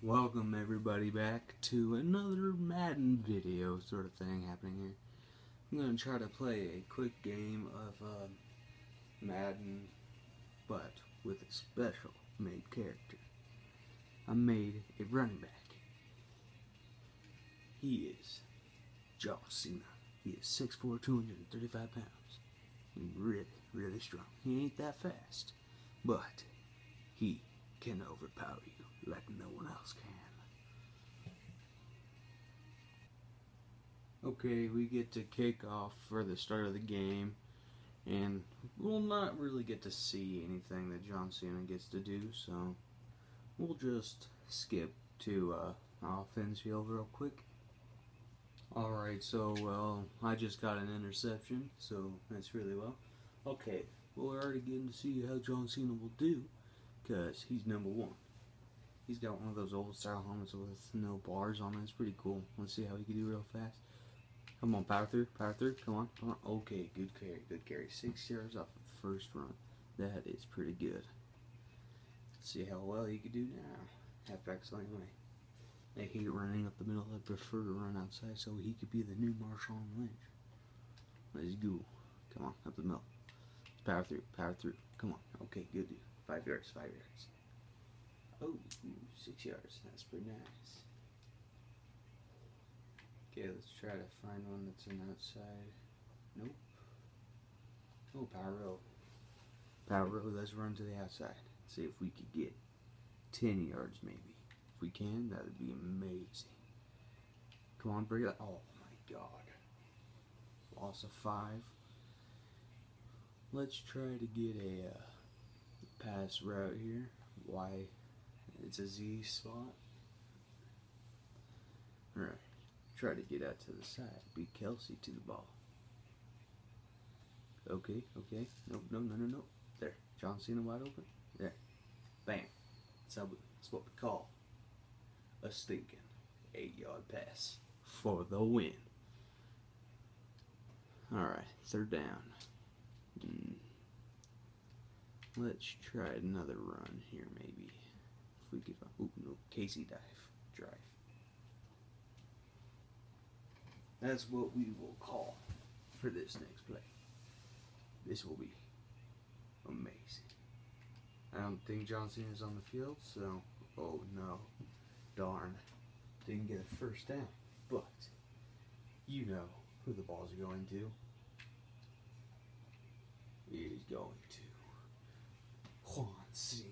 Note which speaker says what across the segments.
Speaker 1: Welcome everybody back to another Madden video sort of thing happening here. I'm going to try to play a quick game of uh, Madden, but with a special made character. I made a running back. He is John Cena. He is 6'4", 235 pounds. Really, really strong. He ain't that fast, but he can overpower you like no one else can. Okay, we get to kick off for the start of the game, and we'll not really get to see anything that John Cena gets to do, so we'll just skip to uh, offense field real quick. Alright, so, well, I just got an interception, so that's really well. Okay, well, we're already getting to see how John Cena will do, because he's number one. He's got one of those old style helmets with no bars on it. It's pretty cool. Let's see how he can do real fast. Come on, power through, power through. Come on, come on. Okay, good carry, good carry. Six yards off of the first run. That is pretty good. Let's see how well he can do now. Halfback same way. I hate running up the middle. I prefer to run outside so he could be the new Marshawn Lynch. Let's go. Come on, up the middle. Power through, power through. Come on. Okay, good dude. Five yards, five yards. Oh, six yards. That's pretty nice. Okay, let's try to find one that's an outside. Nope. Oh, power row. Power row, let's run to the outside. See if we could get 10 yards maybe. If we can, that would be amazing. Come on, bring it. Oh my god. Loss of five. Let's try to get a uh, pass route here. Why? It's a Z spot. Alright. Try to get out to the side. Beat Kelce to the ball. Okay, okay. Nope, no, no, no, no. There. John Cena wide open. There. Bam. That's, how we, that's what we call a stinking eight yard pass for the win. Alright, third down. Let's try another run here, maybe. If we could. Oop, no. Casey dive. Drive. That's what we will call for this next play. This will be amazing. I don't think Johnson is on the field, so oh no. Darn. Didn't get a first down. But you know who the balls are going to. It is going to Cena.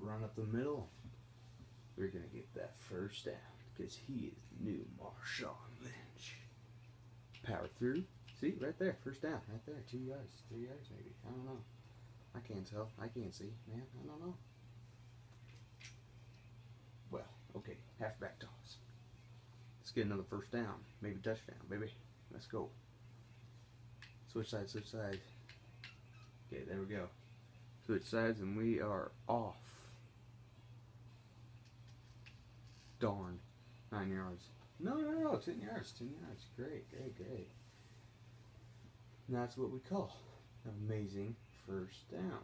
Speaker 1: Run up the middle. We're gonna get that first down because he is new Marshawn Lynch. Power through. See, right there, first down, right there, two yards, three yards maybe. I don't know. I can't tell. I can't see, man. I don't know. Well, okay, halfback toss. Let's get another first down, maybe touchdown, baby. Let's go. Switch side, switch side. Okay, there we go. Switch sides, and we are off. Darn. Nine yards. No, no, no, ten yards, ten yards. Great, great, great. And that's what we call amazing first down.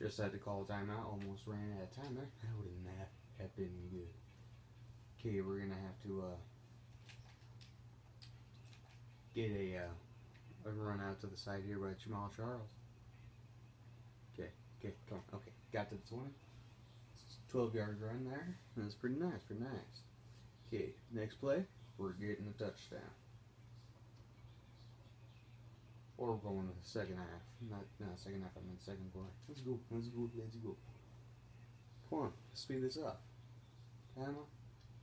Speaker 1: Just had to call a timeout, almost ran out of time there. That would not have been good. Okay, we're gonna have to uh, get a, uh, a run out to the side here by Jamaal Charles. Okay, come on. Okay, got to the 20. 12 yard run there. That's pretty nice, pretty nice. Okay, next play, we're getting a touchdown. Or we're going to the second half. Not, not second half, I mean second quarter. Let's go, let's go, let's go. Come on, speed this up. Come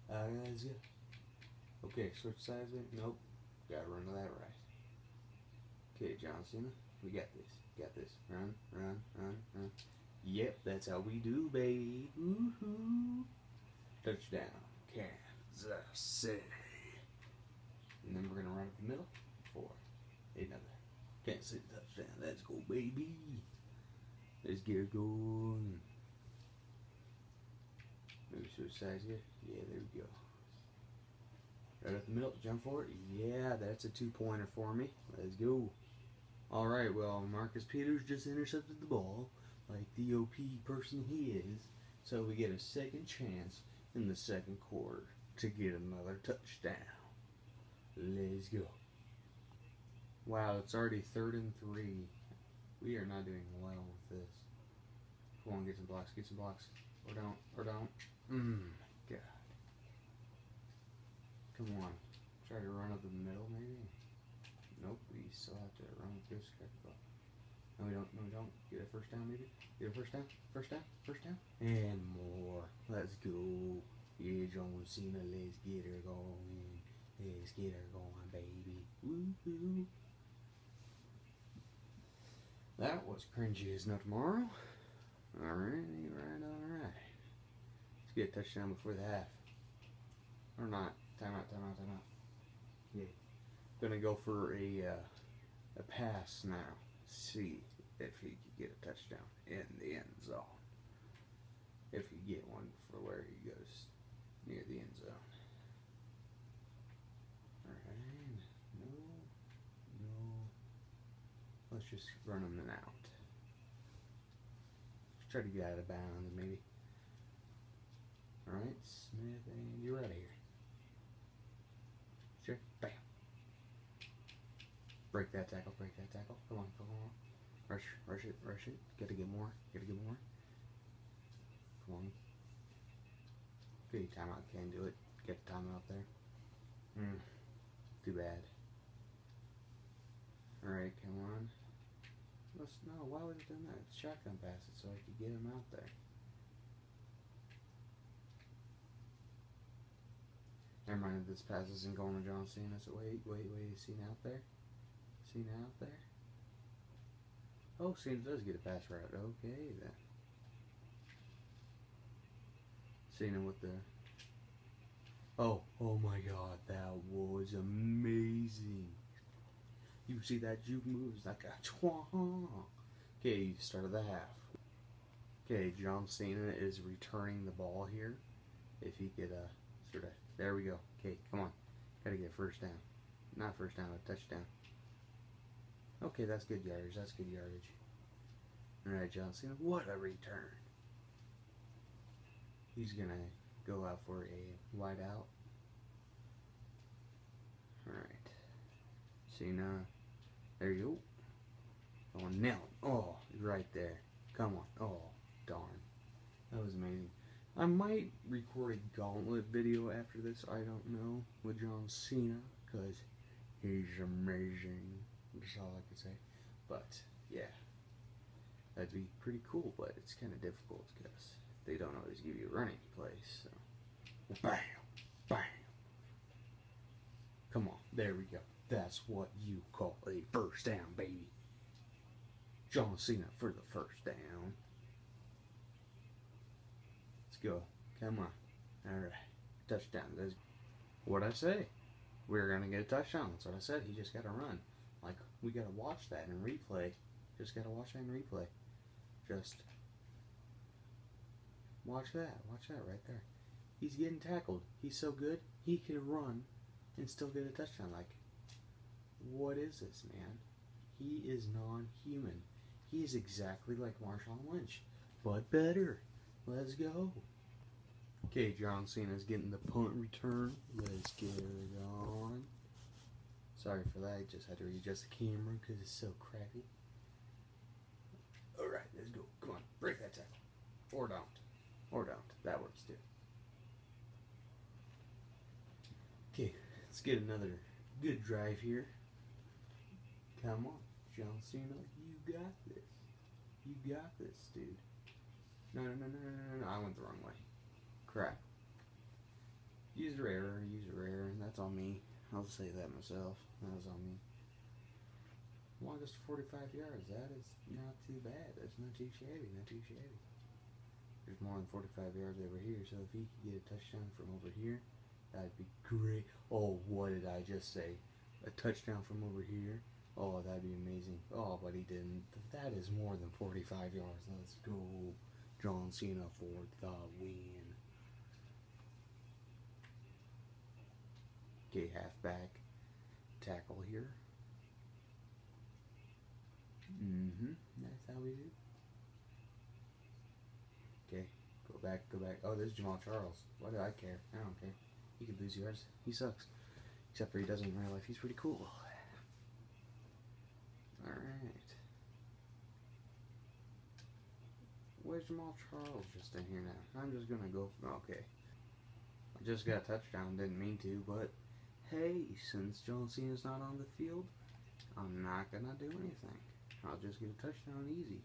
Speaker 1: on. Uh. Okay, switch sides. Nope. Gotta run to that right. Okay, John Cena, we got this. Got this. Run, run, run, run. Yep, that's how we do, baby. Woohoo! Touchdown, Kansas City. And then we're gonna run up the middle for another Kansas City touchdown. Let's go, baby. Let's get it going. Maybe switch sides here. Yeah, there we go. Right up the middle, jump for it. Yeah, that's a two pointer for me. Let's go. Alright, well, Marcus Peters just intercepted the ball like the OP person he is. So we get a second chance in the second quarter to get another touchdown. Let's go. Wow, it's already third and three. We are not doing well with this. Come on, get some blocks, get some blocks. Or don't, or don't. Mmm, God. Come on. Try to run up the middle, maybe? Nope, we still have to run this guy. No, we don't, no, we don't. Get a first down, maybe? Get a first down, first down, first down. And more. Let's go. Yeah, John Cena, let's get her going. Let's get her going, baby. Woo-hoo. That was cringy as no tomorrow. Alright, alright, alright. Let's get a touchdown before the half. Or not. Timeout, timeout, timeout. Yeah. Gonna go for a uh, a pass now. See if he can get a touchdown in the end zone. If he get one for where he goes near the end zone. Alright. No. No. Let's just run him out. Try to get out of bounds, maybe. Alright, Smith, and you're out of here. Sure. Bam. Break that tackle, break that tackle. Come on, come on. Rush, rush it, rush it. Gotta get more, gotta get more. Come on. Good timeout, can't do it. Get the timeout there. Hmm. Too bad. Alright, come on. Let's, no, why would it done that? Shotgun pass it so I could get him out there. Never mind, if this pass isn't going to John Cena. So wait, wait, wait. Cena out there? Cena out there? Oh, Cena does get a pass route. Okay, then. Cena with the. Oh, oh my God, that was amazing. You see that juke moves like a chwah. Okay, start of the half. Okay, John Cena is returning the ball here. If he could, uh, sort of there we go. Okay, come on. Gotta get first down. Not first down, a touchdown. Okay, that's good yardage. That's good yardage. Alright, John Cena. What a return. He's gonna go out for a wide out. Alright. Cena. There you go. Oh, nail it. Oh, right there. Come on. Oh, darn. That was amazing. I might record a gauntlet video after this, I don't know, with John Cena, because he's amazing. That's all I can say. But, yeah. That'd be pretty cool, but it's kind of difficult because they don't always give you a running place. So. Bam! Bam! Come on, there we go. That's what you call a first down, baby. John Cena for the first down Let's go. Come on. All right. Touchdown. What I say. We're going to get a touchdown. That's what I said. He just got to run. We got to watch that in replay. Just got to watch that in replay. Just watch that. Watch that right there. He's getting tackled. He's so good. He could run and still get a touchdown. Like, what is this, man? He is non-human. He is exactly like Marshawn Lynch, but better. Let's go. Okay, John Cena's getting the punt return. Let's get it on. Sorry for that. I just had to readjust the camera because it's so crappy. Alright, let's go. Come on, break that tackle. Or don't. Or don't. That works too. Okay, let's get another good drive here. Come on, John Cena. You got this. You got this, dude. No, no, no, no, no, no, no. I went the wrong way. Crap. User error, user error, and that's on me. I'll say that myself. That was on me. Longest 45 yards. That is not too bad. That's not too shabby. Not too shabby. There's more than 45 yards over here, so if he could get a touchdown from over here, that'd be great. Oh, what did I just say? A touchdown from over here? Oh, that'd be amazing. Oh, but he didn't. That is more than 45 yards. Let's go. John Cena for the win. Okay, halfback tackle here. Mm-hmm. That's how we do. Okay, go back, go back. Oh, there's Jamaal Charles. Why do I care? I don't care. He could lose yards. He sucks. Except for he doesn't in real life. He's pretty cool. Alright. Where's Jamaal Charles just in here now? I'm just gonna go. Okay. I just got a touchdown. Didn't mean to, but hey, since John Cena's not on the field, I'm not gonna do anything. I'll just get a touchdown easy.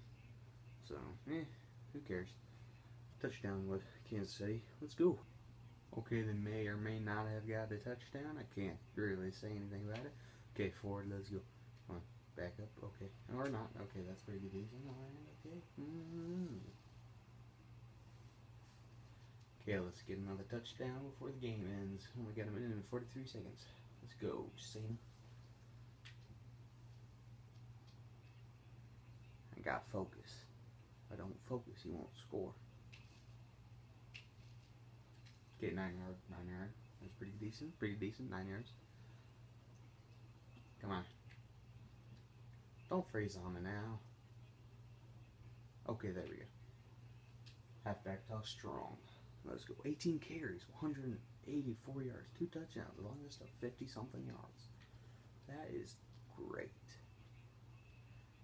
Speaker 1: So, eh, who cares? Touchdown with Kansas City. Let's go. Okay, they may or may not have got a touchdown. I can't really say anything about it. Okay, forward, let's go. Come on, back up. Okay, or not. Okay, that's pretty decent. Okay. Mm -hmm. Okay, let's get another touchdown before the game ends. We got a minute and 43 seconds. Let's go, Cena. I got focus. If I don't focus, he won't score. Okay, nine yard, nine yard. That's pretty decent. Pretty decent, nine yards. Come on. Don't freeze on me now. Okay, there we go. Halfback toss strong. Let's go. 18 carries, 184 yards, two touchdowns, longest of 50 something yards. That is great.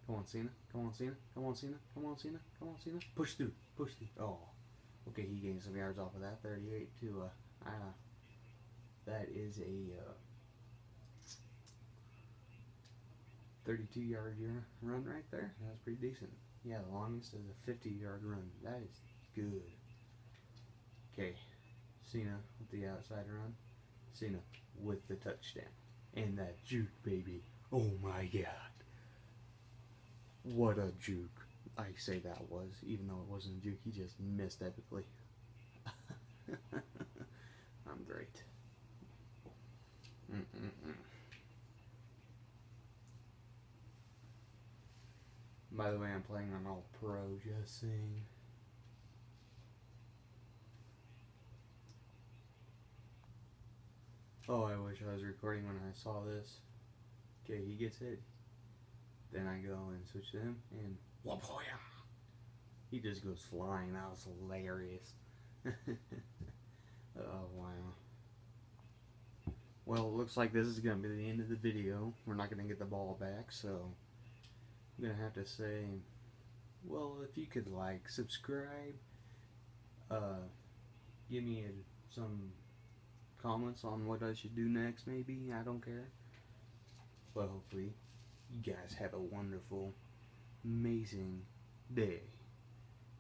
Speaker 1: Come on, Cena. Come on, Cena. Come on, Cena. Come on, Cena. Come on, Cena. Push through. Push through. Oh. Okay, he gained some yards off of that. 38 to, uh, uh that is a, uh, 32 yard run right there. That's pretty decent. Yeah, the longest is a 50 yard run. That is good. Okay, Cena with the outside run. Cena with the touchdown. And that juke, baby. Oh my god. What a juke. I say that was, even though it wasn't a juke, he just missed epically. I'm great. Mm -mm -mm. By the way, I'm playing on all pro, just saying. Oh, I wish I was recording when I saw this. Okay, he gets hit. Then I go and switch to him, and Wapoya! He just goes flying. That was hilarious. oh, wow. Well, it looks like this is going to be the end of the video. We're not going to get the ball back, so I'm going to have to say, well, if you could like, subscribe, uh, give me a, some comments on what I should do next, maybe. I don't care. But hopefully, you guys have a wonderful, amazing day.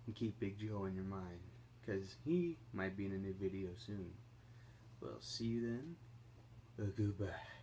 Speaker 1: And keep Big Joe in your mind. Because he might be in a new video soon. Well, see you then. Goodbye.